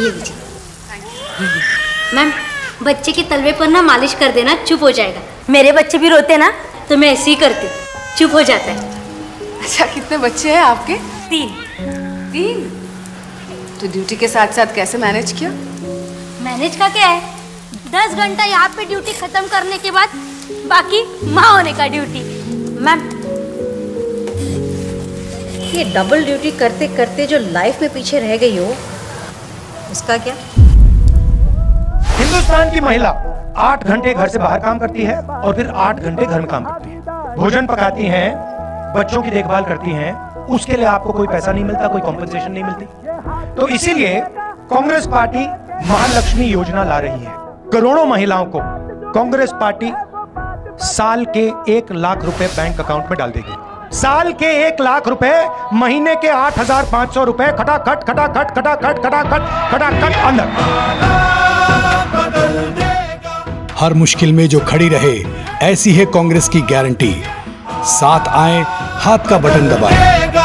ये लीजिए। मैम बच्चे के तलवे पर ना मालिश कर देना चुप हो जाएगा। मेरे बच्चे भी रोते ना तो मैं ऐसे ही करती चुप हो जाता है। अच्छा कितने बच्चे हैं आपके? तीन। तीन? तो ड्यूटी के साथ साथ कैसे मैनेज किया? मैनेज का क्या है? दस घंटा यहाँ पे ड्यूटी खत्म करने के बाद बाकी माँ होने का ड्यूटी मैम ये डबल ड्यूटी करते करते जो लाइफ में पीछे रह गई हो उसका क्या? हिंदुस्तान की महिला आठ घंटे घर से बाहर काम करती है और फिर आठ घंटे घर में काम करती है। भोजन पकाती हैं, बच्चों की देखभाल करती हैं, उसके लिए आपको कोई पैसा नहीं मिलता, कोई कॉम्पनसेशन नहीं मिलती। तो इसीलिए कांग्रेस पार्टी महालक्ष्मी योजना ला रही है। करोड़ों महिलाओं को कांग्रेस पार्टी साल के एक लाख रुपए बैंक अकाउंट में डाल देगी। साल के एक लाख रुपए, महीने के आठ हज़ार पाँच सौ रुपए खटा खट खटा खट खटा खट खटाखट खटाखट खटाखट खटाखट अंदर। हर मुश्किल में जो खड़ी रहे, ऐसी है कांग्रेस की गारंटी। साथ आए, हाथ का बटन दबाएँ।